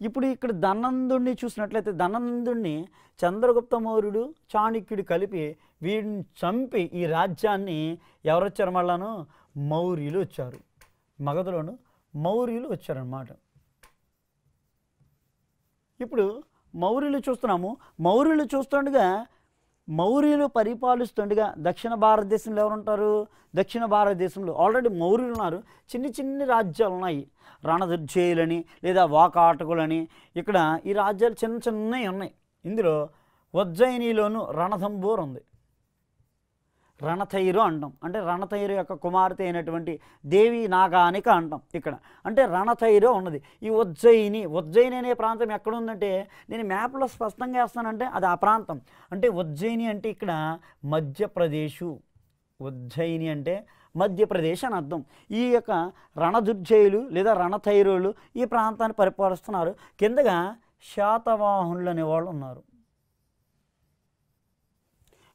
ఇప్పుడు ఇక్కడ ధనందుణ్ణి చూసినట్లయితే ధనందుణ్ణి చంద్రగుప్త మౌర్యుడు చాణక్యుడు కలిపి వీడిని చంపి ఈ రాజ్యాన్ని ఎవరొచ్చారు మళ్ళాను? మౌర్యులు వచ్చారు. మగధలోను మౌర్యులు వచ్చారన్నమాట. ఇప్పుడు మౌర్యులు చూస్తున్నాము. మౌర్యులు చూస్తుండగా మౌర్యులు పరిపాలిస్తుండగా దక్షిణ భారతదేశంలో ఎవరుంటారు? దక్షిణ భారతదేశంలో ఆల్రెడీ మౌర్యులు ఉన్నారు. చిన్ని చిన్ని రాజ్యాలు ఉన్నాయి. రణదుర్జయులని లేదా వాకాటకులని. ఇక్కడ ఈ రాజ్యాలు చిన్న చిన్నవి ఉన్నాయి. ఇందులో ఉజ్జయినిలోను రణథంబోర్ ఉంది. రణథైరు అంటాం అంటే రణథైరు యొక్క కుమార్తె అయినటువంటి దేవి నాగానిక అంటాం ఇక్కడ. అంటే రణథైరు ఉన్నది. ఈ ఉజ్జయిని ఉజ్జయిని అనే ప్రాంతం ఎక్కడ ఉందంటే నేను మ్యాప్లో స్పష్టంగా వేస్తానంటే అది ఆ ప్రాంతం. అంటే ఉజ్జయిని అంటే ఇక్కడ మధ్యప్రదేశు. ఉజ్జయిని అంటే మధ్యప్రదేశ్ అని అర్థం. ఈ యొక్క రణదుర్జయులు లేదా రణథైరులు ఈ ప్రాంతాన్ని పరిపాలిస్తున్నారు. కిందగా శాతవాహనులు అనేవాళ్ళు ఉన్నారు.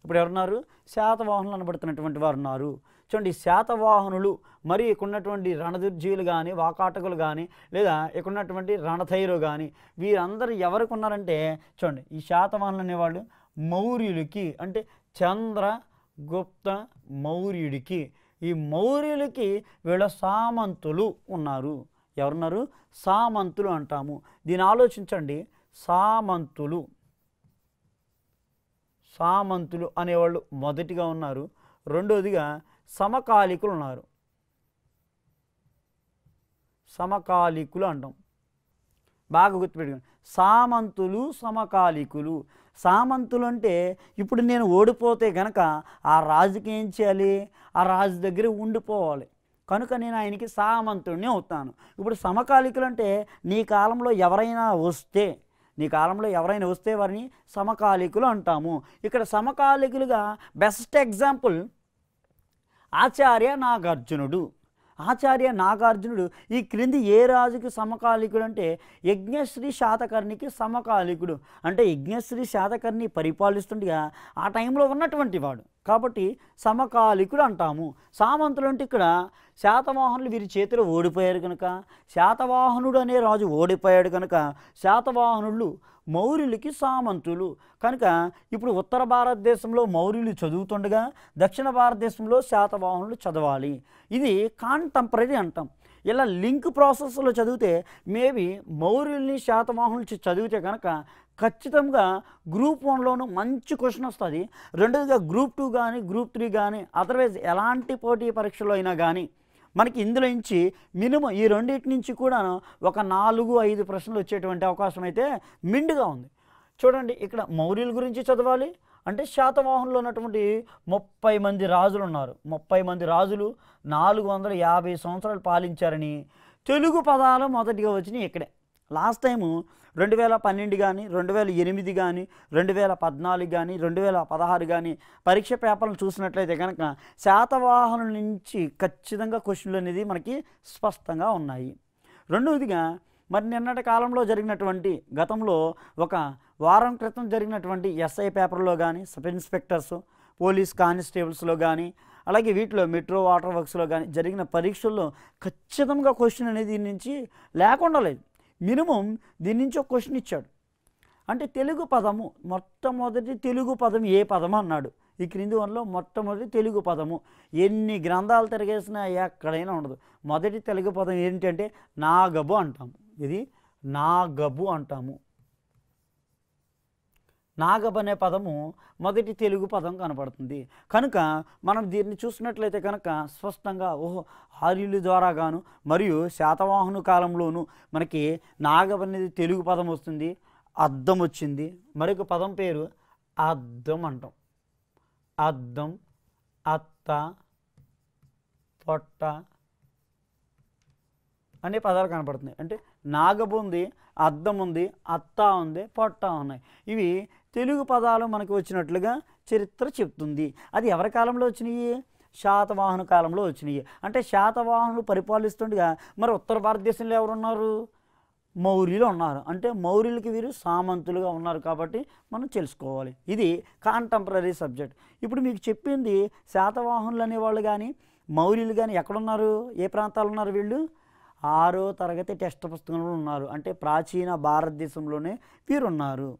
ఇప్పుడు ఎవరున్నారు? శాతవాహనులు అనబడుతున్నటువంటి వారు ఉన్నారు. చూడండి శాతవాహనులు మరి ఇక్కడున్నటువంటి రణదుర్జీలు కానీ వాకాటకులు కానీ లేదా ఇక్కడున్నటువంటి రణధైరు కానీ వీరందరూ ఎవరికి ఉన్నారంటే చూడండి ఈ శాతవాహనులు అనేవాళ్ళు మౌర్యులకి అంటే చంద్ర గుప్త మౌర్యుడికి. ఈ మౌర్యులకి వీళ్ళ సామంతులు ఉన్నారు. ఎవరున్నారు? సామంతులు అంటాము. దీన్ని ఆలోచించండి. సామంతులు. సామంతులు అనేవాళ్ళు మొదటిగా ఉన్నారు. రెండోదిగా సమకాలికులు ఉన్నారు. సమకాలికులు అంటాం. బాగా గుర్తుపెట్టుకోండి. సామంతులు సమకాలికులు. సామంతులు అంటే ఇప్పుడు నేను ఓడిపోతే గనక ఆ రాజుకి ఏం చేయాలి? ఆ రాజు దగ్గర ఉండిపోవాలి. కనుక నేను ఆయనకి సామంతుడిని అవుతాను. ఇప్పుడు సమకాలికులు అంటే నీ కాలంలో ఎవరైనా వస్తే నీ కాలంలో ఎవరైనా వస్తే వారిని సమకాలికులు అంటాము. ఇక్కడ సమకాలికులుగా బెస్ట్ ఎగ్జాంపుల్ ఆచార్య నాగార్జునుడు. ఆచార్య నాగార్జునుడు ఈ క్రింది ఏ రాజుకి సమకాలికుడు అంటే? యజ్ఞశ్రీ శాతకర్ణికి సమకాలికుడు. అంటే యజ్ఞశ్రీ శాతకర్ణి పరిపాలిస్తుండగా ఆ టైంలో ఉన్నటువంటి వాడు. కాబట్టి సమకాలికుడు అంటాము సామంతులు అంటే ఇక్కడ శాతవాహనులు వీరి చేతిలో ఓడిపోయారు కనుక శాతవాహనుడు అనే రాజు ఓడిపోయాడు కనుక శాతవాహనులు మౌర్యులకి సామంతులు. కనుక ఇప్పుడు ఉత్తర భారతదేశంలో మౌర్యులు చదువుతుండగా దక్షిణ భారతదేశంలో శాతవాహనులు చదవాలి. ఇది కాంటెంపరీ అంటాం. ఇలా లింక్ ప్రాసెస్లో చదివితే మేబీ మౌర్యుల్ని శాతవాహనులు చదివితే కనుక ఖచ్చితంగా గ్రూప్ వన్లోనూ మంచి క్వశ్చన్ వస్తుంది. రెండోదిగా గ్రూప్ టూ కానీ గ్రూప్ త్రీ కానీ అదర్వైజ్ ఎలాంటి పోటీ పరీక్షలో అయినా కానీ మనకి ఇందులో నుంచి మినిమం ఈ రెండింటి నుంచి కూడా ఒక నాలుగు ఐదు ప్రశ్నలు వచ్చేటువంటి అవకాశం అయితే మిండుగా ఉంది. చూడండి ఇక్కడ మౌర్యుల గురించి చదవాలి. అంటే శాతవాహనంలో ఉన్నటువంటి ముప్పై మంది రాజులు ఉన్నారు. ముప్పై మంది రాజులు నాలుగు వందల యాభై సంవత్సరాలు పాలించారని తెలుగు పదాలు మొదటిగా వచ్చినాయి ఇక్కడే. లాస్ట్ టైము రెండు వేల పన్నెండు కానీ రెండు వేల ఎనిమిది కానీ రెండు వేల పద్నాలుగు కానీ రెండు వేల పదహారు కానీ పరీక్ష పేపర్లు చూసినట్లయితే కనుక శాతవాహనుల నుంచి ఖచ్చితంగా క్వశ్చన్లు అనేది మనకి స్పష్టంగా ఉన్నాయి. రెండవదిగా మరి నిన్నటి కాలంలో జరిగినటువంటి గతంలో ఒక వారం క్రితం జరిగినటువంటి ఎస్ఐ పేపర్లో కానీ సబ్ ఇన్స్పెక్టర్స్ పోలీస్ కానిస్టేబుల్స్లో కానీ అలాగే వీటిలో మెట్రో వాటర్ వర్క్స్లో కానీ జరిగిన పరీక్షల్లో ఖచ్చితంగా క్వశ్చన్ అనేది దీని నుంచి లేకుండా లేదు మినిమం దీని నుంచి ఒక క్వశ్చన్ ఇచ్చాడు. అంటే తెలుగు పదము మొట్టమొదటి తెలుగు పదం ఏ పదం అన్నాడు. ఈ క్రింది వనలో మొట్టమొదటి తెలుగు పదము. ఎన్ని గ్రంథాలు తిరగేసినా ఎక్కడైనా ఉండదు. మొదటి తెలుగు పదం ఏంటంటే నాగబు అంటాము. ఇది నాగబు అంటాము. నాగబ్ అనే పదము మొదటి తెలుగు పదం కనపడుతుంది. కనుక మనం దీన్ని చూసినట్లయితే కనుక స్పష్టంగా ఓహో ఆర్యుల ద్వారా గాను మరియు శాతవాహన కాలంలోనూ మనకి నాగబ్ అనేది తెలుగు పదం వస్తుంది అద్దం వచ్చింది. మరొక పదం పేరు అద్దం అంటాం. అద్దం అత్త పొట్ట అనే పదాలు కనపడుతున్నాయి. అంటే నాగబు ఉంది అద్దం ఉంది అత్త ఉంది పొట్ట ఉన్నాయి. ఇవి తెలుగు పదాలు మనకు వచ్చినట్లుగా చరిత్ర చెప్తుంది అది ఎవరి కాలంలో వచ్చినాయి? శాతవాహన కాలంలో వచ్చినాయి. అంటే శాతవాహనులు పరిపాలిస్తుండగా మరి ఉత్తర భారతదేశంలో ఎవరున్నారు? మౌర్యులు ఉన్నారు. అంటే మౌర్యులకి వీరు సామంతులుగా ఉన్నారు కాబట్టి మనం తెలుసుకోవాలి. ఇది కాంటెంపరీ సబ్జెక్ట్ ఇప్పుడు మీకు చెప్పింది శాతవాహనులు అనేవాళ్ళు కానీ మౌర్యులు కానీ ఎక్కడున్నారు? ఏ ప్రాంతాలు ఉన్నారు వీళ్ళు? ఆరో తరగతి టెక్స్ట్ పుస్తకంలో ఉన్నారు. అంటే ప్రాచీన భారతదేశంలోనే వీరు ఉన్నారు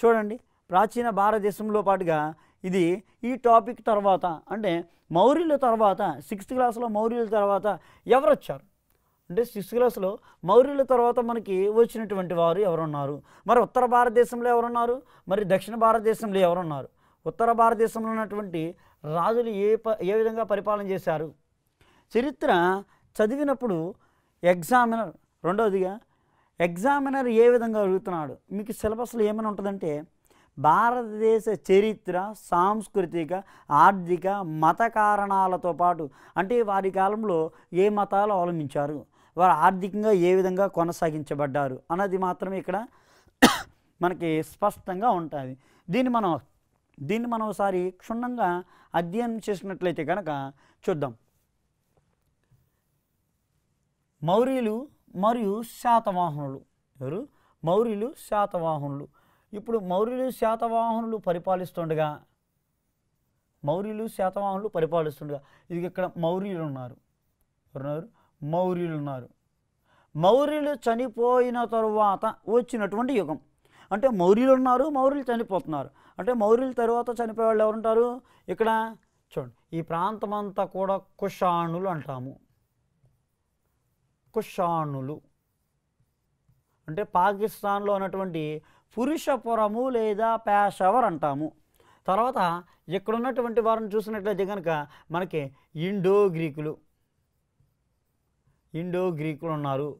చూడండి ప్రాచీన భారతదేశంలో పాటుగా ఇది ఈ టాపిక్ తర్వాత అంటే మౌర్యుల తర్వాత సిక్స్త్ క్లాస్లో మౌర్యుల తర్వాత ఎవరు వచ్చారు అంటే సిక్స్త్ క్లాస్లో మౌర్యుల తర్వాత మనకి వచ్చినటువంటి వారు ఎవరున్నారు? మరి ఉత్తర భారతదేశంలో ఎవరున్నారు? మరి దక్షిణ భారతదేశంలో ఎవరున్నారు? ఉత్తర భారతదేశంలో ఉన్నటువంటి రాజులు ఏ ప ఏ విధంగా పరిపాలన చేశారు? చరిత్ర చదివినప్పుడు ఎగ్జామినర్ రెండవదిగా ఎగ్జామినర్ ఏ విధంగా అడుగుతున్నాడు? మీకు సిలబస్లో ఏమైనా ఉంటుందంటే భారతదేశ చరిత్ర సాంస్కృతిక ఆర్థిక మత కారణాలతో పాటు అంటే వారి కాలంలో ఏ మతాలు అవలంబించారు వారు ఆర్థికంగా ఏ విధంగా కొనసాగించబడ్డారు? అన్నది మాత్రమే ఇక్కడ మనకి స్పష్టంగా ఉంటుంది. దీన్ని మనం దీన్ని మనం ఒకసారి క్షుణ్ణంగా అధ్యయనం చేసినట్లయితే కనుక చూద్దాం. మౌర్యులు మరియు శాతవాహనులు. ఎవరు? మౌర్యులు శాతవాహనులు. ఇప్పుడు మౌర్యులు శాతవాహనులు పరిపాలిస్తుండగా మౌర్యులు శాతవాహనులు పరిపాలిస్తుండగా ఇది ఇక్కడ మౌర్యులు ఉన్నారు ఎవరున్నారు? మౌర్యులు ఉన్నారు మౌర్యులు చనిపోయిన తరువాత వచ్చినటువంటి యుగం. అంటే మౌర్యులు ఉన్నారు మౌర్యులు చనిపోతున్నారు. అంటే మౌర్యుల తర్వాత చనిపోయే వాళ్ళు ఎవరుంటారు? ఇక్కడ చూడండి ఈ ప్రాంతం అంతా కూడా కుషాణులు అంటాము. కుషాణులు అంటే పాకిస్తాన్లో ఉన్నటువంటి పురుషపురము లేదా పేషవర్ అంటాము. తర్వాత ఇక్కడ ఉన్నటువంటి వారిని చూసినట్లయితే కనుక మనకి ఇండో గ్రీకులు. ఇండో గ్రీకులు ఉన్నారు.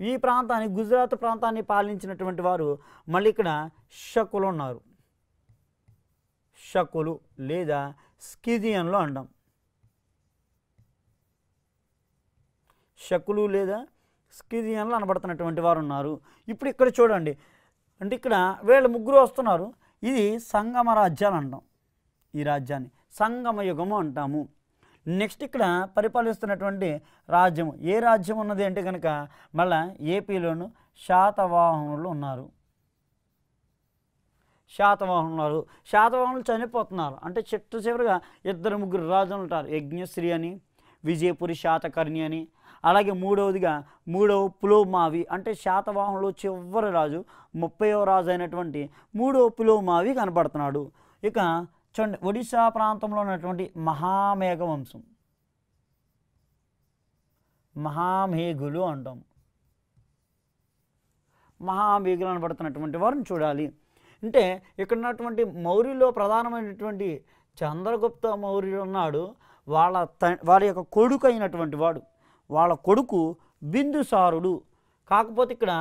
ఈ ప్రాంతాన్ని గుజరాత్ ప్రాంతాన్ని పాలించినటువంటి వారు మళ్ళీ ఇక్కడ షకులు ఉన్నారు. షకులు లేదా స్కిజియన్లు అంటాం. షకులు లేదా స్కిజియన్లు అనబడుతున్నటువంటి వారు ఉన్నారు ఇప్పుడు ఇక్కడ చూడండి. అంటే ఇక్కడ వీళ్ళ ముగ్గురు వస్తున్నారు. ఇది సంగమ రాజ్యాలు అంటాం. ఈ రాజ్యాన్ని సంగమ యుగము అంటాము. నెక్స్ట్ ఇక్కడ పరిపాలిస్తున్నటువంటి రాజ్యం. ఏ రాజ్యం ఉన్నది అంటే కనుక మళ్ళా ఏపీలోను శాతవాహనులు ఉన్నారు. శాతవాహనులు ఉన్నారు. శాతవాహనులు చనిపోతున్నారు. అంటే చిట్ట చివరిగా ఇద్దరు ముగ్గురు రాజులు ఉంటారు. యజ్ఞశ్రీ అని విజయపురి శాతకర్ణి అని అలాగే మూడవదిగా మూడవ పులోమావి అంటే శాతవాహనులు చివరి రాజు ముప్పైవ రాజు అయినటువంటి మూడవ పులోమావి కనబడుతున్నాడు ఇక చూడండి ఒడిశా ప్రాంతంలో ఉన్నటువంటి మహామేఘ వంశం మహామేఘులు అంటాం. మహామేఘులు అనబడుతున్నటువంటి వారిని చూడాలి. అంటే ఇక్కడ ఉన్నటువంటి మౌర్యులో ప్రధానమైనటువంటి చంద్రగుప్త మౌర్యుడు ఉన్నాడు. వాళ్ళ త వారి యొక్క కొడుకు అయినటువంటి వాడు. వాళ్ళ కొడుకు బిందుసారుడు. కాకపోతే ఇక్కడ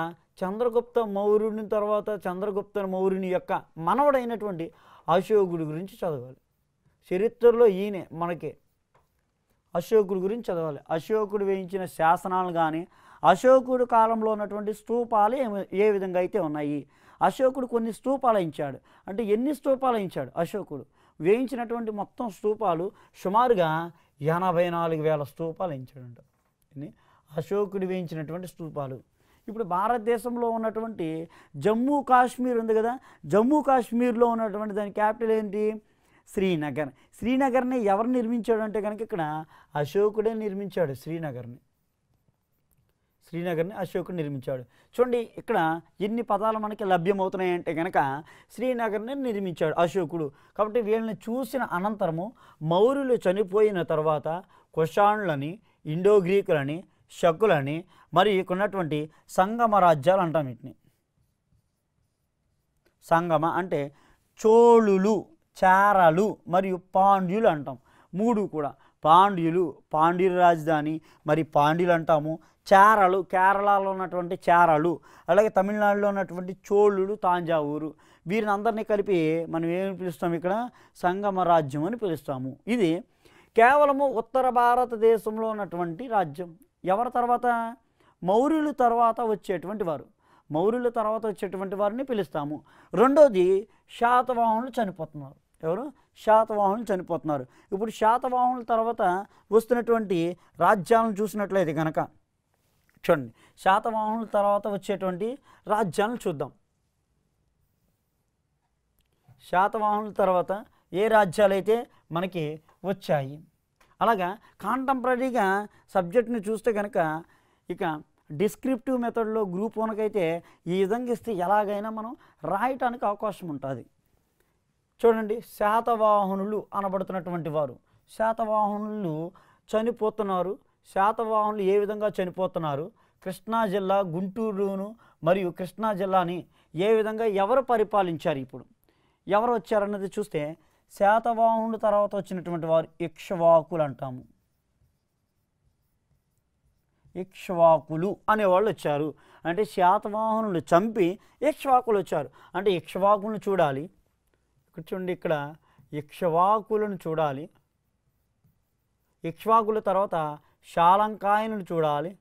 చంద్రగుప్త మౌర్యుని తర్వాత చంద్రగుప్త మౌర్యుని యొక్క మనవడైనటువంటి అశోకుడి గురించి చదవాలి. చరిత్రలో ఈయనే మనకి అశోకుడి గురించి చదవాలి. అశోకుడు వేయించిన శాసనాలు కానీ అశోకుడు కాలంలో ఉన్నటువంటి స్తూపాలు ఏ విధంగా అయితే ఉన్నాయి? అశోకుడు కొన్ని స్తూపాలు ఇచ్చాడు అంటే ఎన్ని స్తూపాలు ఇచ్చాడు అశోకుడు? వేయించినటువంటి మొత్తం స్తూపాలు సుమారుగా ఎనభై నాలుగు వేల స్తూపాలు ఇచ్చాడంట ఇన్ని అశోకుడు వేయించినటువంటి స్తూపాలు ఇప్పుడు భారతదేశంలో ఉన్నటువంటి జమ్మూ కాశ్మీర్ ఉంది కదా జమ్మూ కాశ్మీర్లో ఉన్నటువంటి దాని క్యాపిటల్ ఏంటి? శ్రీనగర్. శ్రీనగర్ని ఎవరు నిర్మించాడు అంటే కనుక ఇక్కడ అశోకుడే నిర్మించాడు శ్రీనగర్ని. శ్రీనగర్ని అశోకుడు నిర్మించాడు. చూడండి ఇక్కడ ఎన్ని పదాలు మనకి లభ్యమవుతున్నాయంటే కనుక శ్రీనగర్ని నిర్మించాడు అశోకుడు. కాబట్టి వీళ్ళని చూసిన అనంతరము మౌర్యులు చనిపోయిన తర్వాత కుషాణులని ఇండో గ్రీకులని షక్కులని మరి ఉన్నటువంటి సంగమ రాజ్యాలు అంటాం వీటిని. సంగమ అంటే చోళులు చారలు మరియు పాండ్యులు అంటాం. మూడు కూడా. పాండ్యులు పాండ్యుల రాజధాని మరి పాండ్యులు అంటాము. చారలు కేరళలో ఉన్నటువంటి చారలు అలాగే తమిళనాడులో ఉన్నటువంటి చోళులు తాంజావూరు. వీరిని అందరినీ కలిపి మనం ఏమని పిలుస్తాం ఇక్కడ? సంగమ రాజ్యం అని పిలుస్తాము. ఇది కేవలము ఉత్తర భారతదేశంలో ఉన్నటువంటి రాజ్యం. ఎవరి తర్వాత? మౌర్యుల తర్వాత వచ్చేటువంటి వారు. మౌర్యుల తర్వాత వచ్చేటువంటి వారిని పిలుస్తాము. రెండోది శాతవాహనులు చనిపోతున్నారు. ఎవరు? శాతవాహనులు చనిపోతున్నారు. ఇప్పుడు శాతవాహనుల తర్వాత వస్తున్నటువంటి రాజ్యాలను చూసినట్లయితే కనుక చూడండి. శాతవాహనుల తర్వాత వచ్చేటువంటి రాజ్యాలను చూద్దాం. శాతవాహనుల తర్వాత ఏ రాజ్యాలైతే మనకి వచ్చాయి. అలాగా కాంటెంపరీగా సబ్జెక్ట్ని చూస్తే కనుక ఇక డిస్క్రిప్టివ్ మెథడ్లో గ్రూప్ వన్కైతే ఈ విధంగా ఇస్తే ఎలాగైనా మనం రాయటానికి అవకాశం ఉంటుంది. చూడండి శాతవాహనులు అనబడుతున్నటువంటి వారు. శాతవాహనులు చనిపోతున్నారు. శాతవాహనులు ఏ విధంగా చనిపోతున్నారు? కృష్ణా జిల్లా గుంటూరును మరియు కృష్ణా జిల్లాని ఏ విధంగా ఎవరు పరిపాలించారు ఇప్పుడు? ఎవరు వచ్చారన్నది చూస్తే శాతవాహనుల తర్వాత వచ్చినటువంటి వారు ఇక్ష్వాకులు అంటాము. ఇక్ష్వాకులు అనేవాళ్ళు వచ్చారు. అంటే శాతవాహనులు చంపి ఇక్ష్వాకులు వచ్చారు. అంటే ఇక్ష్వాకులను చూడాలి. ఇక్కడ చూడండి ఇక్కడ ఇక్ష్వాకులను చూడాలి. ఇక్ష్వాకుల తర్వాత శాలంకాయనులు చూడాలి.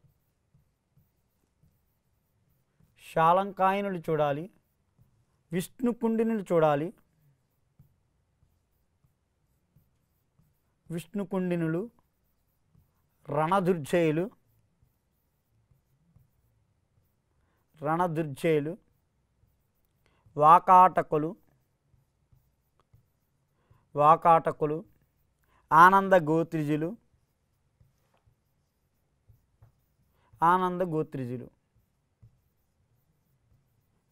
శాలంకాయనులు చూడాలి. విష్ణుకుండిని చూడాలి. విష్ణుకుండినులు రణదుర్జయులు రణదుర్జయులు వాకాటకులు వాకాటకులు ఆనంద గోత్రిజులు ఆనంద గోత్రిజులు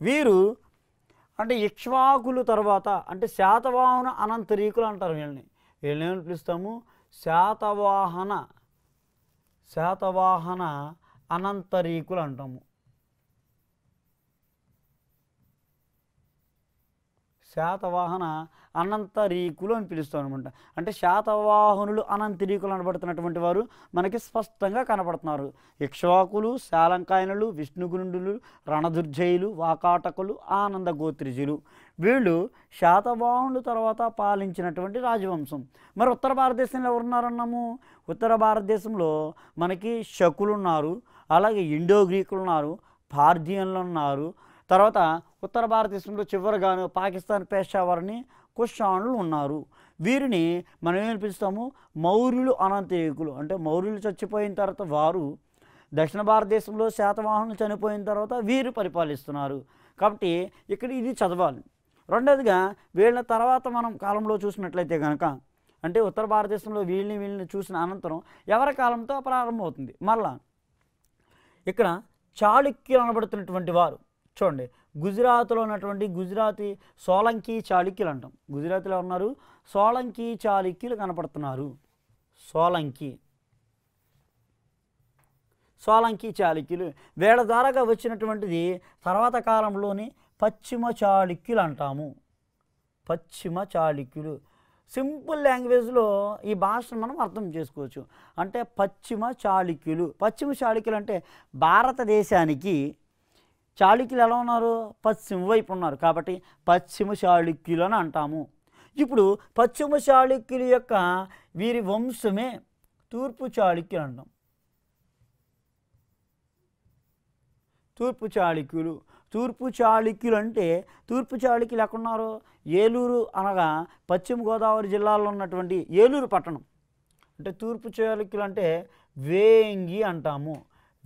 వీరు అంటే ఇక్ష్వాకులు తర్వాత అంటే శాతవాహన అనంతరీకులు అంటారు వీళ్ళని. వీళ్ళని ఏమని పిలుస్తాము? శాతవాహన శాతవాహన అనంతరీకులు అంటాము. శాతవాహన అనంతరీకులు అని పిలుస్తాం అనమాట అంటే శాతవాహనులు అనంతరీకులు అనబడుతున్నటువంటి వారు మనకి స్పష్టంగా కనబడుతున్నారు ఇక్ష్వాకులు శాలంకాయనులు విష్ణుగుండులు రణదుర్జయులు వాకాటకులు ఆనంద గోత్రిజులు వీళ్ళు శాతవాహనుల తర్వాత పాలించినటువంటి రాజవంశం. మరి ఉత్తర భారతదేశంలో ఎవరున్నారన్నాము? ఉత్తర భారతదేశంలో మనకి శకులు ఉన్నారు అలాగే ఇండో గ్రీకులు ఉన్నారు పార్థియన్లు ఉన్నారు. తర్వాత ఉత్తర భారతదేశంలో చివరిగాను పాకిస్తాన్ పేషావర్ని కుషాణులు ఉన్నారు. వీరిని మనం ఏమని పిలుస్తాము? మౌర్యులు అనంతీకులు అంటే మౌర్యులు చచ్చిపోయిన తర్వాత వారు దక్షిణ భారతదేశంలో శాతవాహనులు చనిపోయిన తర్వాత వీరు పరిపాలిస్తున్నారు. కాబట్టి ఇక్కడ ఇది చదవాలి. రెండోదిగా వీళ్ళ తర్వాత మనం కాలంలో చూసినట్లయితే కనుక అంటే ఉత్తర భారతదేశంలో వీళ్ళని వీళ్ళని చూసిన అనంతరం ఎవరి కాలంతో ప్రారంభమవుతుంది? మళ్ళా ఇక్కడ చాళుక్యులు అనబడుతున్నటువంటి వారు చూడండి గుజరాత్లో ఉన్నటువంటి గుజరాతీ సోలంకి చాళుక్యులు అంటాం. గుజరాత్లో ఉన్నారు సోలంకి చాళుక్యులు కనపడుతున్నారు. సోలంకి. సోలంకి చాళుక్యులు. వీళ్ళ ద్వారాగా వచ్చినటువంటిది తర్వాత కాలంలోని పశ్చిమ చాళుక్యులు అంటాము. పశ్చిమ చాళుక్యులు. సింపుల్ లాంగ్వేజ్లో ఈ భాషను మనం అర్థం చేసుకోవచ్చు. అంటే పశ్చిమ చాళుక్యులు. పశ్చిమ చాళుక్యులు అంటే భారతదేశానికి చాళుక్యులు ఎలా ఉన్నారు? పశ్చిమ వైపు ఉన్నారు కాబట్టి పశ్చిమ చాళుక్యులు అని అంటాము. ఇప్పుడు పశ్చిమ చాళుక్యుల యొక్క వీరి వంశమే తూర్పు చాళుక్యులు అంటాం. తూర్పు చాళుక్యులు. తూర్పు చాళుక్యులు అంటే తూర్పు చాళుక్యులు ఎక్కడున్నారు? ఏలూరు అనగా పశ్చిమ గోదావరి జిల్లాలో ఉన్నటువంటి ఏలూరు పట్టణం. అంటే తూర్పు చాళుక్యులు అంటే వేంగి అంటాము.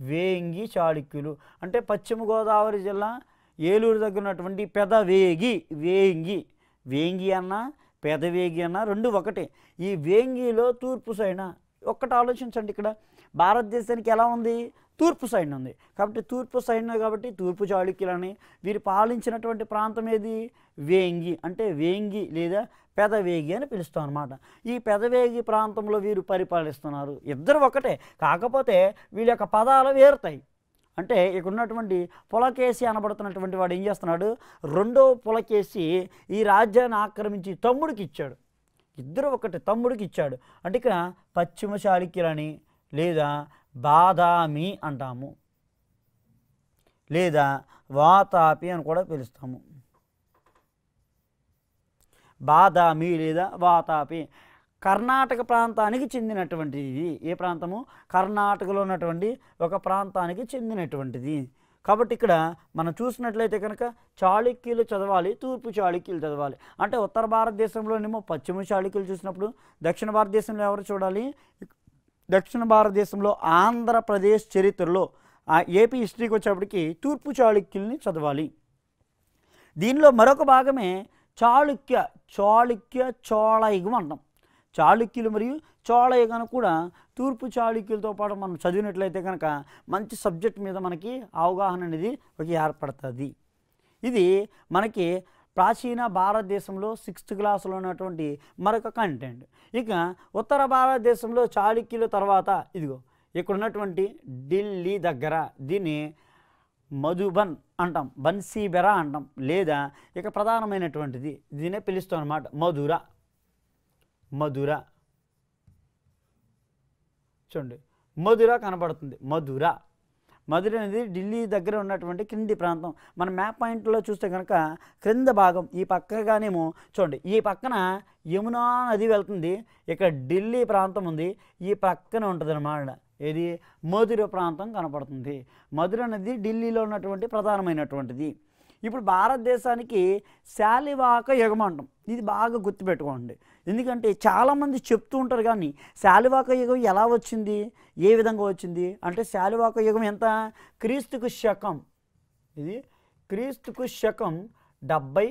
వేంగి చాళుక్యులు. అంటే పశ్చిమ గోదావరి జిల్లా ఏలూరు దగ్గర ఉన్నటువంటి పెదవేగి వేంగి. వేంగి అన్న పెదవేగి అన్న రెండు ఒకటే. ఈ వేంగిలో తూర్పు సైన ఒక్కటి ఆలోచించండి ఇక్కడ. భారతదేశానికి ఎలా ఉంది? తూర్పు సైడ్ ఉంది. కాబట్టి తూర్పు సైడ్ కాబట్టి తూర్పు చాళుక్యులని వీరు పాలించినటువంటి ప్రాంతం ఏది? వేంగి. అంటే వేంగి లేదా పెదవేగి అని పిలుస్తాం అనమాట ఈ పెదవేగి ప్రాంతంలో వీరు పరిపాలిస్తున్నారు. ఇద్దరు ఒకటే. కాకపోతే వీళ్ళ యొక్క పదాలు వేరుతాయి. అంటే ఇక్కడ ఉన్నటువంటి పులకేసి అనబడుతున్నటువంటి వాడు ఏం చేస్తున్నాడు? రెండో పులకేసి ఈ రాజ్యాన్ని ఆక్రమించి తమ్ముడికి ఇచ్చాడు. ఇద్దరు ఒకటి తమ్ముడికి ఇచ్చాడు. అంటే ఇక్కడ పశ్చిమ చాళుక్యులని లేదా బాదామి అంటాము. లేదా వాతాపి అని కూడా పిలుస్తాము. బాదామి లేదా వాతాపి. కర్ణాటక ప్రాంతానికి చెందినటువంటిది. ఏ ప్రాంతము? కర్ణాటకలో ఉన్నటువంటి ఒక ప్రాంతానికి చెందినటువంటిది. కాబట్టి ఇక్కడ మనం చూసినట్లయితే కనుక చాళుక్యులు చదవాలి తూర్పు చాళుక్యులు చదవాలి. అంటే ఉత్తర భారతదేశంలోనేమో పశ్చిమ చాళుక్యులు చూసినప్పుడు దక్షిణ భారతదేశంలో ఎవరు చూడాలి? దక్షిణ భారతదేశంలో ఆంధ్రప్రదేశ్ చరిత్రలో ఏపీ హిస్టరీకి వచ్చేప్పటికి తూర్పు చాళుక్యుల్ని చదవాలి. దీనిలో మరొక భాగమే చాళుక్య చాళుక్య చోళయుగం అంటాం చాళుక్యులు మరియు చోళయుగాను కూడా తూర్పు చాళుక్యులతో పాటు మనం చదివినట్లయితే కనుక మంచి సబ్జెక్ట్ మీద మనకి అవగాహన అనేది ఒక ఏర్పడుతుంది. ఇది మనకి ప్రాచీన భారతదేశంలో సిక్స్త్ క్లాస్లో ఉన్నటువంటి మరొక కంటెంట్ ఇక ఉత్తర భారతదేశంలో చాళుక్యుల తర్వాత ఇదిగో ఇక్కడ ఉన్నటువంటి ఢిల్లీ దగ్గర దీన్ని మధుబన్ అంటాం బన్సీబెరా అంటాం లేదా ఇక ప్రధానమైనటువంటిది దీనే పిలుస్తాం అనమాట మధుర. మధుర. చూడండి మధుర కనబడుతుంది మధుర. మధుర అనేది ఢిల్లీ దగ్గర ఉన్నటువంటి క్రింది ప్రాంతం. మన మ్యాప్ పాయింట్లో చూస్తే కనుక క్రింద భాగం ఈ పక్కగానేమో చూడండి. ఈ పక్కన యమునా నది వెళ్తుంది. ఇక్కడ ఢిల్లీ ప్రాంతం ఉంది. ఈ పక్కన ఉంటుంది అనమాట ఏది? మధుర ప్రాంతం కనపడుతుంది. మధుర అనేది ఢిల్లీలో ఉన్నటువంటి ప్రధానమైనటువంటిది. ఇప్పుడు భారతదేశానికి శాలివాక యుగం అంటాం ఇది బాగా గుర్తుపెట్టుకోండి. ఎందుకంటే చాలామంది చెప్తూ ఉంటారు కానీ శాలివాక యుగం ఎలా వచ్చింది? ఏ విధంగా వచ్చింది? అంటే శాలివాక యుగం ఎంత? క్రీస్తుకు శకం. ఇది క్రీస్తుకు శకం డెబ్బై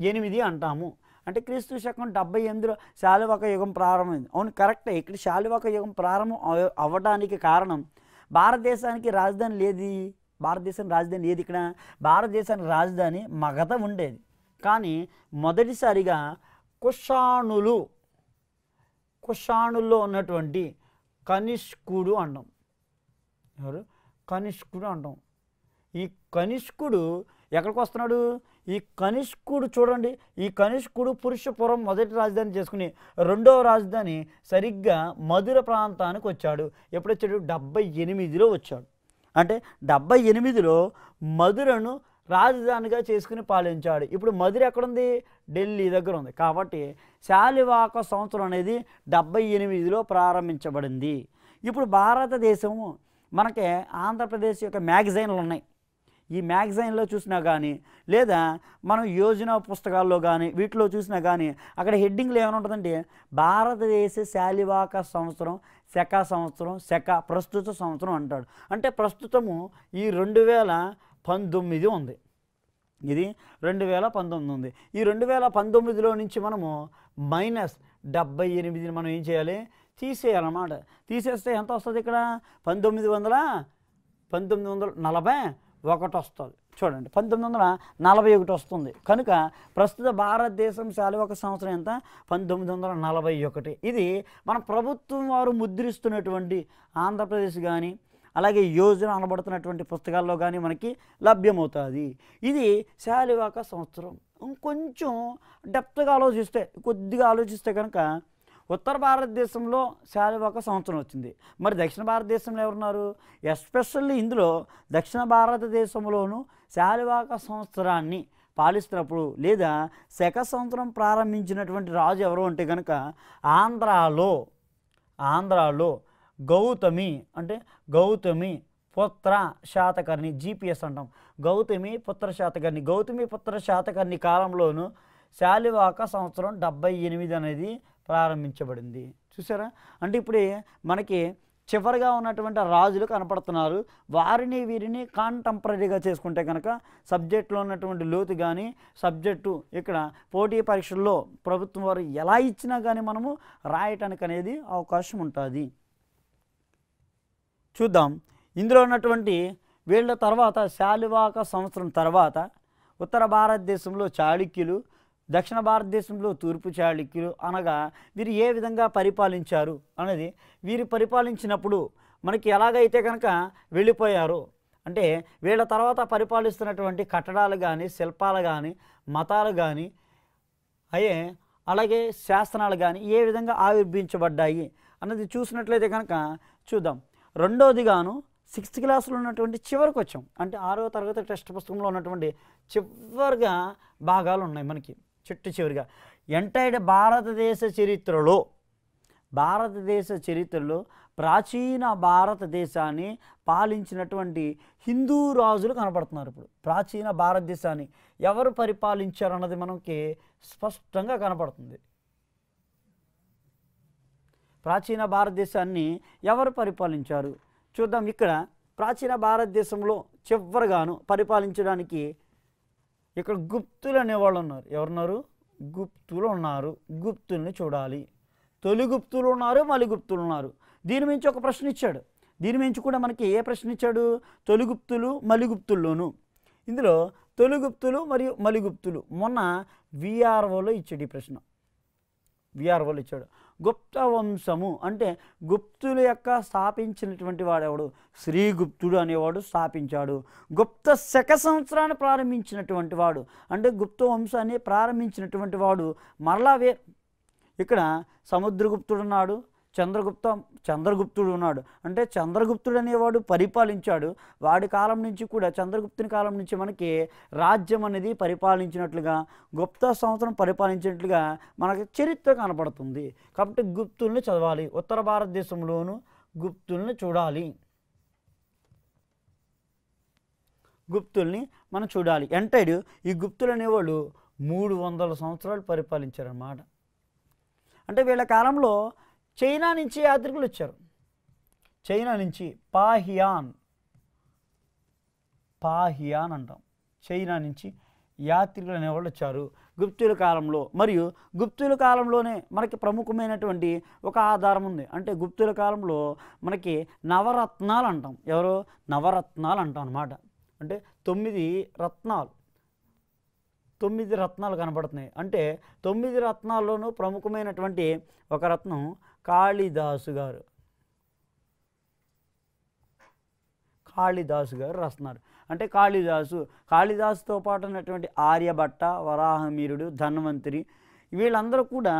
ఎనిమిది అంటాము. అంటే క్రీస్తు శకం డెబ్బై ఎనిమిదిలో శాలివాక యుగం ప్రారంభమైంది. అవును కరెక్టే. ఇక్కడ శాలివాక యుగం ప్రారంభం అవ్వడానికి కారణం భారతదేశానికి రాజధాని లేది. భారతదేశం రాజధాని ఏది ఇక్కడ భారతదేశానికి రాజధాని మగధ ఉండేది. కానీ మొదటిసారిగా కుషాణులు కుషాణుల్లో ఉన్నటువంటి కనిష్కుడు అంటాం ఎవరు? కనిష్కుడు అంటాం ఈ కనిష్కుడు ఎక్కడికి వస్తున్నాడు? ఈ కనిష్కుడు చూడండి. ఈ కనిష్కుడు పురుషపురం మొదటి రాజధాని చేసుకుని రెండవ రాజధాని సరిగ్గా మధుర ప్రాంతానికి వచ్చాడు. ఎప్పుడొచ్చాడు? డెబ్బై ఎనిమిదిలో వచ్చాడు. అంటే డెబ్బై ఎనిమిదిలో మధురను రాజధానిగా చేసుకుని పాలించాడు. ఇప్పుడు మధుర ఎక్కడుంది? ఢిల్లీ దగ్గర ఉంది. కాబట్టి శాలివాక సంవత్సరం అనేది డెబ్బై ఎనిమిదిలో ప్రారంభించబడింది. ఇప్పుడు భారతదేశము మనకి ఆంధ్రప్రదేశ్ యొక్క మ్యాగజైన్లు ఉన్నాయి. ఈ మ్యాగజైన్లో చూసినా కానీ లేదా మనం యోజన పుస్తకాల్లో కానీ వీటిలో చూసినా కానీ అక్కడ హెడ్డింగ్లు ఏమైనా ఉంటుందంటే భారతదేశ శాలివాక సంవత్సరం శక సంవత్సరం శక ప్రస్తుత సంవత్సరం అంటాడు. అంటే ప్రస్తుతము ఈ రెండు వేల పంతొమ్మిది ఉంది. ఇది రెండు వేల పంతొమ్మిది ఉంది. ఈ రెండు వేల పంతొమ్మిదిలో నుంచి మనము మైనస్ డెబ్బై ఎనిమిదిని మనం ఏం చేయాలి? తీసేయాలన్నమాట. తీసేస్తే ఎంత వస్తుంది ఇక్కడ? పంతొమ్మిది వందల పంతొమ్మిది వందల నలభై ఒకటి వస్తుంది. చూడండి పంతొమ్మిది వందల నలభై ఒకటి వస్తుంది. కనుక ప్రస్తుత భారతదేశం శాలువక సంవత్సరం ఎంత? పంతొమ్మిది వందల నలభై ఒకటి. ఇది మన ప్రభుత్వం వారు ముద్రిస్తున్నటువంటి ఆంధ్రప్రదేశ్ కానీ అలాగే యోజన అనబడుతున్నటువంటి పుస్తకాల్లో కానీ మనకి లభ్యమవుతుంది. ఇది శాలివాక సంవత్సరం. ఇంకొంచెం డెప్త్గా ఆలోచిస్తే కొద్దిగా ఆలోచిస్తే కనుక ఉత్తర భారతదేశంలో శాలివాక సంవత్సరం వచ్చింది. మరి దక్షిణ భారతదేశంలో ఎవరున్నారు? ఎస్పెషల్లీ ఇందులో దక్షిణ భారతదేశంలోనూ శాలివాక సంవత్సరాన్ని పాలిస్తున్నప్పుడు లేదా శక సంవత్సరం ప్రారంభించినటువంటి రాజు ఎవరు అంటే కనుక ఆంధ్రాలో ఆంధ్రాలో గౌతమి అంటే గౌతమి పుత్ర శాతకర్ణి జీపీఎస్ అంటాం. గౌతమి పుత్ర శాతకర్ణి. గౌతమి పుత్ర శాతకర్ణి కాలంలోను శాలివాక సంవత్సరం డెబ్బై ఎనిమిది అనేది ప్రారంభించబడింది. చూసారా? అంటే ఇప్పుడు మనకి చివరిగా ఉన్నటువంటి రాజులు కనపడుతున్నారు. వారిని వీరిని కాంటెంపరీగా చేసుకుంటే కనుక సబ్జెక్టులో ఉన్నటువంటి లోతు కానీ సబ్జెక్టు ఇక్కడ పోటీ పరీక్షల్లో ప్రభుత్వం వారు ఎలా ఇచ్చినా కానీ మనము రాయటానికి అనేది అవకాశం ఉంటుంది. చూద్దాం. ఇందులో ఉన్నటువంటి వీళ్ళ తర్వాత శాలివాక సంవత్సరం తర్వాత ఉత్తర భారతదేశంలో చాళుక్యులు దక్షిణ భారతదేశంలో తూర్పు చాళుక్యులు అనగా వీరు ఏ విధంగా పరిపాలించారు అనేది వీరు పరిపాలించినప్పుడు మనకి ఎలాగైతే కనుక వెళ్ళిపోయారో అంటే వీళ్ళ తర్వాత పరిపాలిస్తున్నటువంటి కట్టడాలు కానీ శిల్పాలు కానీ మతాలు కానీ అయ్యే అలాగే శాస్త్రాలు కానీ ఏ విధంగా ఆవిర్భించబడ్డాయి అన్నది చూసినట్లయితే కనుక చూద్దాం. రెండోదిగాను సిక్స్త్ క్లాస్లో ఉన్నటువంటి చివరికి వచ్చాం. అంటే ఆరో తరగతి టెక్స్ట్ పుస్తకంలో ఉన్నటువంటి చివరిగా భాగాలు ఉన్నాయి మనకి చిట్టు చివరిగా. ఎంటైర్ భారతదేశ చరిత్రలో భారతదేశ చరిత్రలో ప్రాచీన భారతదేశాన్ని పాలించినటువంటి హిందూ రాజులు కనపడుతున్నారు ఇప్పుడు. ప్రాచీన భారతదేశాన్ని ఎవరు పరిపాలించారు అన్నది మనకి స్పష్టంగా కనపడుతుంది. ప్రాచీన భారతదేశాన్ని ఎవరు పరిపాలించారు? చూద్దాం ఇక్కడ ప్రాచీన భారతదేశంలో చివరిగాను పరిపాలించడానికి ఇక్కడ గుప్తులు అనేవాళ్ళు ఉన్నారు. ఎవరున్నారు? గుప్తులు ఉన్నారు. గుప్తుల్ని చూడాలి. తొలి గుప్తులు ఉన్నారు మలి గుప్తులు ఉన్నారు. దీని మించి ఒక ప్రశ్న ఇచ్చాడు. దీని మించి కూడా మనకి ఏ ప్రశ్న ఇచ్చాడు? తొలి గుప్తులు ఇందులో తొలి గుప్తులు మరియు మలిగుప్తులు మొన్న విఆర్ఓలో ఇచ్చాడు ఈ ప్రశ్న. విఆర్ఓలో ఇచ్చాడు. గుప్త వంశము అంటే గుప్తుల యొక్క స్థాపించినటువంటి వాడెవడు? శ్రీగుప్తుడు అనేవాడు స్థాపించాడు. గుప్త శక సంవత్సరాన్ని ప్రారంభించినటువంటి వాడు. అంటే గుప్త వంశాన్ని ప్రారంభించినటువంటి వాడు మరలా వే ఇక్కడ సముద్రగుప్తుడు ఉన్నాడు. చంద్రగుప్త చంద్రగుప్తుడు ఉన్నాడు. అంటే చంద్రగుప్తుడు అనేవాడు పరిపాలించాడు. వాడి కాలం నుంచి కూడా చంద్రగుప్తుని కాలం నుంచి మనకి రాజ్యం అనేది పరిపాలించినట్లుగా గుప్త సంవత్సరం పరిపాలించినట్లుగా మనకి చరిత్ర కనపడుతుంది. కాబట్టి గుప్తుల్ని చదవాలి. ఉత్తర భారతదేశంలోను గుప్తుల్ని చూడాలి. గుప్తుల్ని మనం చూడాలి. ఎంటైడ్ ఈ గుప్తులు అనేవాళ్ళు మూడు వందల సంవత్సరాలు పరిపాలించారన్నమాట. అంటే వీళ్ళ కాలంలో చైనా నుంచి యాత్రికులు వచ్చారు. చైనా నుంచి పాహియాన్ పాహియాన్ అంటాం. చైనా నుంచి యాత్రికులు అనేవాళ్ళు వచ్చారు. గుప్తుల కాలంలో మరియు గుప్తుల కాలంలోనే మనకి ప్రముఖమైనటువంటి ఒక ఆధారం ఉంది. అంటే గుప్తుల కాలంలో మనకి నవరత్నాలు అంటాం. ఎవరు? నవరత్నాలు అంటాం అన్నమాట. అంటే తొమ్మిది రత్నాలు. తొమ్మిది రత్నాలు కనబడుతున్నాయి. అంటే తొమ్మిది రత్నాల్లోనూ ప్రముఖమైనటువంటి ఒక రత్నం కాళిదాసు గారు. కాళిదాసు గారు రాస్తున్నారు. అంటే కాళిదాసు కాళిదాసుతో పాటు ఉన్నటువంటి ఆర్యభట్ట వరాహమీరుడు ధన్వంతరి వీళ్ళందరూ కూడా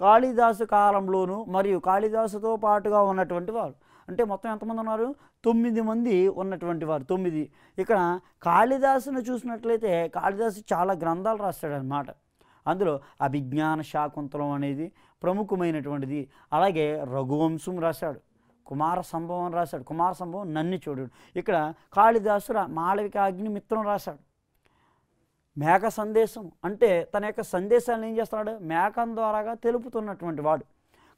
కాళిదాసు కాలంలోనూ మరియు కాళిదాసుతో పాటుగా ఉన్నటువంటి వారు. అంటే మొత్తం ఎంతమంది ఉన్నారు? తొమ్మిది మంది ఉన్నటువంటి వారు. తొమ్మిది. ఇక్కడ కాళిదాసును చూసినట్లయితే కాళిదాసు చాలా గ్రంథాలు రాస్తాడనమాట అందులో అభిజ్ఞాన శాకుంతలం అనేది ప్రముఖమైనటువంటిది. అలాగే రఘువంశం రాశాడు. కుమార సంభవం రాశాడు. కుమార సంభవం నన్ను చూడు ఇక్కడ కాళిదాసు రా మాళవిక అగ్నిమిత్రం రాశాడు. మేక సందేశం అంటే తన యొక్క సందేశాలను ఏం చేస్తున్నాడు? మేకం ద్వారాగా తెలుపుతున్నటువంటి వాడు.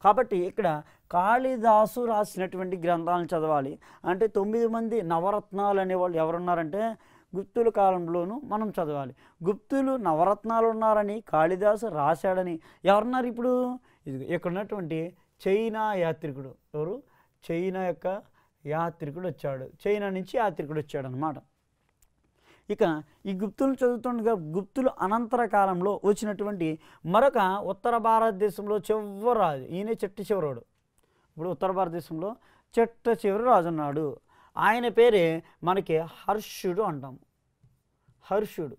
కాబట్టి ఇక్కడ కాళిదాసు రాసినటువంటి గ్రంథాలను చదవాలి. అంటే తొమ్మిది మంది నవరత్నాలు అనేవాళ్ళు ఎవరున్నారంటే గుప్తుల కాలంలోనూ మనం చదవాలి. గుప్తులు నవరత్నాలు ఉన్నారని కాళిదాసు రాశాడని ఎవరున్నారు ఇప్పుడు? ఇది ఇక్కడ ఉన్నటువంటి చైనా యాత్రికుడు. ఎవరు? చైనా యొక్క యాత్రికుడు వచ్చాడు. చైనా నుంచి యాత్రికుడు వచ్చాడు అనమాట ఇక ఈ గుప్తులు చదువుతుండగా గుప్తులు అనంతర కాలంలో వచ్చినటువంటి మరొక ఉత్తర భారతదేశంలో చివరి రాజు ఈయనే చెట్టు చివరోడు. ఇప్పుడు ఉత్తర భారతదేశంలో చెట్ట చివరి రాజు ఉన్నాడు ఆయన పేరే మనకి హర్షుడు అంటాము హర్షుడు.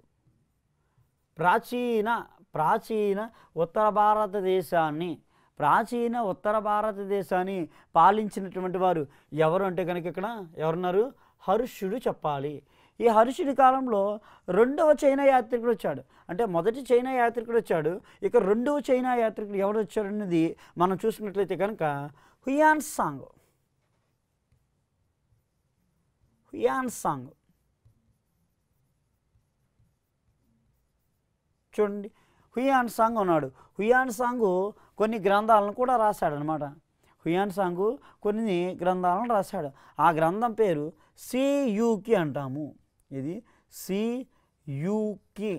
ప్రాచీన ప్రాచీన ఉత్తర భారతదేశాన్ని ప్రాచీన ఉత్తర భారతదేశాన్ని పాలించినటువంటి వారు ఎవరు అంటే కనుక ఇక్కడ ఎవరున్నారు? హర్షుడు చెప్పాలి. ఈ హర్షుడి కాలంలో రెండవ చైనా యాత్రికుడు వచ్చాడు. అంటే మొదటి చైనా యాత్రికుడు వచ్చాడు. ఇక రెండవ చైనా యాత్రికుడు ఎవరు వచ్చారు అనేది మనం చూసినట్లయితే కనుక హుయాన్ సాంగ్. హుయాన్ సాంగ్ చూడండి హుయాన్ సాంగ్ ఉన్నాడు. హుయాన్ సాంగ్ కొన్ని గ్రంథాలను కూడా రాశాడనమాట హుయాన్ సాంగ్ కొన్ని గ్రంథాలను రాశాడు. ఆ గ్రంథం పేరు సియుకి అంటాము. ఇది సియుకి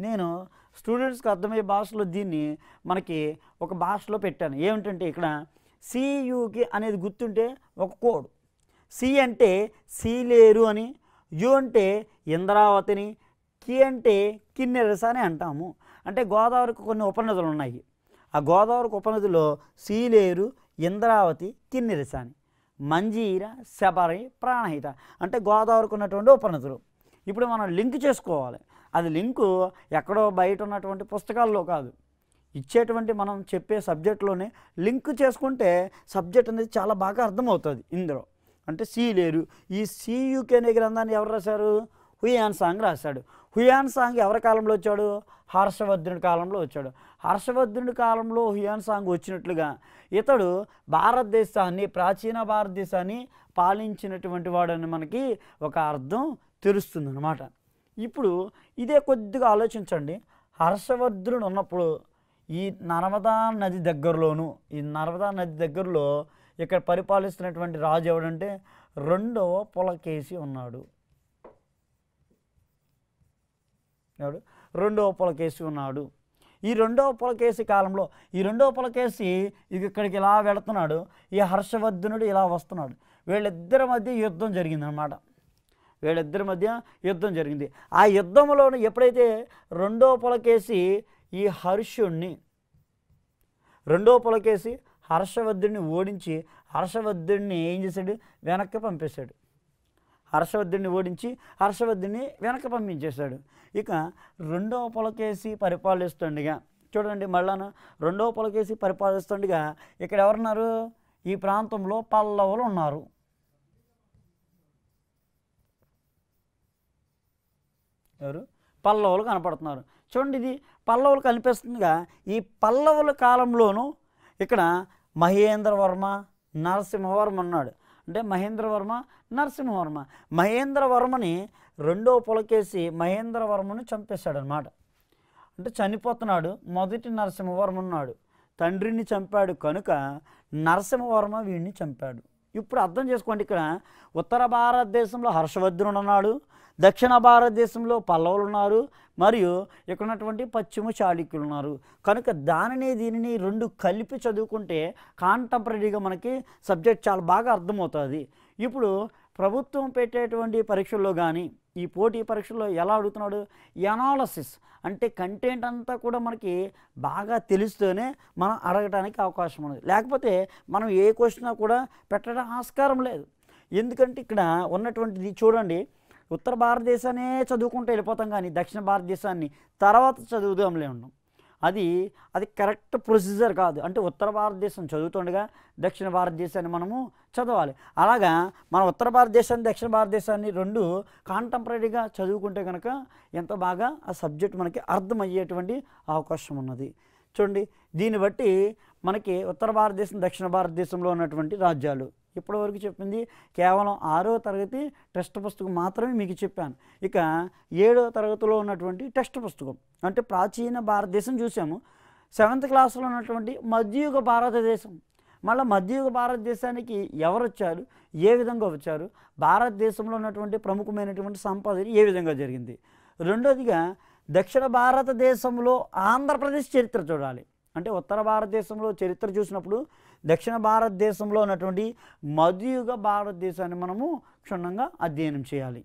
నేను స్టూడెంట్స్కి అర్థమయ్యే భాషలో దీన్ని మనకి ఒక భాషలో పెట్టాను. ఏమిటంటే ఇక్కడ సియుకి అనేది గుర్తుంటే ఒక కోడ్. సి అంటే సీలేరు అని యు అంటే ఇంద్రావతిని కి అంటే కిన్నెరస అని అంటాము. అంటే గోదావరికి కొన్ని ఉపనదులు ఉన్నాయి. ఆ గోదావరికి ఉపనదిలో సీలేరు ఇంద్రావతి కిన్నెరస అని. మంజీర శబరి ప్రాణహిత అంటే గోదావరికి ఉన్నటువంటి ఉపనదులు. ఇప్పుడు మనం లింక్ చేసుకోవాలి. అది లింకు ఎక్కడో బయట ఉన్నటువంటి పుస్తకాల్లో కాదు. ఇచ్చేటువంటి మనం చెప్పే సబ్జెక్ట్లోనే లింక్ చేసుకుంటే సబ్జెక్ట్ అనేది చాలా బాగా అర్థమవుతుంది ఇందులో. అంటే సి లేరు. ఈ సియుకే అనే గ్రంథాన్ని ఎవరు రాశారు? హుయాన్ సాంగ్ రాశాడు. హుయాన్ సాంగ్ ఎవరి కాలంలో వచ్చాడు? హర్షవర్ధనుడి కాలంలో వచ్చాడు. హర్షవర్ధనుడి కాలంలో హుయాన్ సాంగ్ వచ్చినట్లుగా ఇతడు భారతదేశాన్ని ప్రాచీన భారతదేశాన్ని పాలించినటువంటి వాడని మనకి ఒక అర్థం తెలుస్తుంది అనమాట ఇప్పుడు ఇదే కొద్దిగా ఆలోచించండి. హర్షవర్ధనుడు ఉన్నప్పుడు ఈ నర్మదా నది దగ్గరలోను ఈ నర్మదా నది దగ్గరలో ఇక్కడ పరిపాలిస్తున్నటువంటి రాజు ఎవడంటే రెండవ పులకేసి ఉన్నాడు. ఎవడు? రెండవ పులకేసి ఉన్నాడు. ఈ రెండవ పులకేసి కాలంలో ఈ రెండవ పులకేసి ఇక ఇక్కడికి ఇలా వెళుతున్నాడు? ఈ హర్షవర్ధనుడు ఇలా వస్తున్నాడు. వీళ్ళిద్దరి మధ్య యుద్ధం జరిగిందనమాట వీళ్ళిద్దరి మధ్య యుద్ధం జరిగింది. ఆ యుద్ధంలో ఎప్పుడైతే రెండో పులకేసి ఈ హర్షుణ్ణి రెండో పులకేసి హర్షవర్ధుడిని ఓడించి హర్షవర్ధుడిని ఏం చేశాడు? వెనక్కి పంపేశాడు. హర్షవర్ధుడిని ఓడించి హర్షవర్ధుడిని వెనక్కి పంపించేశాడు. ఇక రెండవ పులకేసి పరిపాలిస్తుండగా చూడండి మళ్ళాను రెండవ పులకేసి పరిపాలిస్తుండగా ఇక్కడ ఎవరున్నారు? ఈ ప్రాంతంలో పల్లవులు ఉన్నారు. ఎవరు? పల్లవులు కనపడుతున్నారు. చూడండి ఇది పల్లవులు కనిపిస్తుందిగా. ఈ పల్లవుల కాలంలోనూ ఇక్కడ మహేంద్రవర్మ నరసింహవర్మ ఉన్నాడు. అంటే మహేంద్రవర్మ నరసింహవర్మ. మహేంద్రవర్మని రెండో పులకేసి మహేంద్రవర్మను చంపేశాడనమాట అంటే చనిపోతున్నాడు. మొదటి నరసింహవర్మ ఉన్నాడు. తండ్రిని చంపాడు కనుక నరసింహవర్మ వీడిని చంపాడు. ఇప్పుడు అర్థం చేసుకోండి ఇక్కడ. ఉత్తర భారతదేశంలో హర్షవర్ధనుడు ఉన్నాడు. దక్షిణ భారతదేశంలో పల్లవులు ఉన్నారు మరియు ఇక్కడ ఉన్నటువంటి పశ్చిమ చాళుక్యులు ఉన్నారు కనుక దానిని దీనిని రెండు కలిపి చదువుకుంటే కాంటెంపరీగా మనకి సబ్జెక్ట్ చాలా బాగా అర్థమవుతుంది. ఇప్పుడు ప్రభుత్వం పెట్టేటువంటి పరీక్షల్లో కానీ ఈ పోటీ పరీక్షల్లో ఎలా అడుగుతున్నాడు? ఎనాలసిస్ అంటే కంటెంట్ అంతా కూడా మనకి బాగా తెలిస్తేనే మనం అడగడానికి అవకాశం ఉంది లేకపోతే మనం ఏ క్వశ్చన్ కూడా పెట్టడం ఆస్కారం లేదు. ఎందుకంటే ఇక్కడ ఉన్నటువంటిది చూడండి ఉత్తర భారతదేశాన్నే చదువుకుంటూ వెళ్ళిపోతాం కానీ దక్షిణ భారతదేశాన్ని తర్వాత చదువుదాంలే ఉన్నాం. అది అది కరెక్ట్ ప్రొసీజర్ కాదు. అంటే ఉత్తర భారతదేశం చదువుతుండగా దక్షిణ భారతదేశాన్ని మనము చదవాలి. అలాగా మన ఉత్తర భారతదేశాన్ని దక్షిణ భారతదేశాన్ని రెండు కాంటెంపరీగా చదువుకుంటే కనుక ఎంత బాగా ఆ సబ్జెక్ట్ మనకి అర్థమయ్యేటువంటి అవకాశం ఉన్నది. చూడండి దీన్ని బట్టి మనకి ఉత్తర భారతదేశం దక్షిణ భారతదేశంలో ఉన్నటువంటి రాజ్యాలు. ఇప్పటివరకు చెప్పింది కేవలం ఆరో తరగతి టెక్స్ట్ పుస్తకం మాత్రమే మీకు చెప్పాను. ఇక ఏడో తరగతిలో ఉన్నటువంటి టెక్స్ట్ పుస్తకం. అంటే ప్రాచీన భారతదేశం చూసాము. సెవెంత్ క్లాస్లో ఉన్నటువంటి మధ్యయుగ భారతదేశం. మళ్ళీ మధ్యయుగ భారతదేశానికి ఎవరు వచ్చారు? ఏ విధంగా వచ్చారు? భారతదేశంలో ఉన్నటువంటి ప్రముఖమైనటువంటి సంపద ఏ విధంగా జరిగింది? రెండోదిగా దక్షిణ భారతదేశంలో ఆంధ్రప్రదేశ్ చరిత్ర చూడాలి. అంటే ఉత్తర భారతదేశంలో చరిత్ర చూసినప్పుడు దక్షిణ భారతదేశంలో ఉన్నటువంటి మధ్యయుగ భారతదేశాన్ని మనము క్షుణ్ణంగా అధ్యయనం చేయాలి.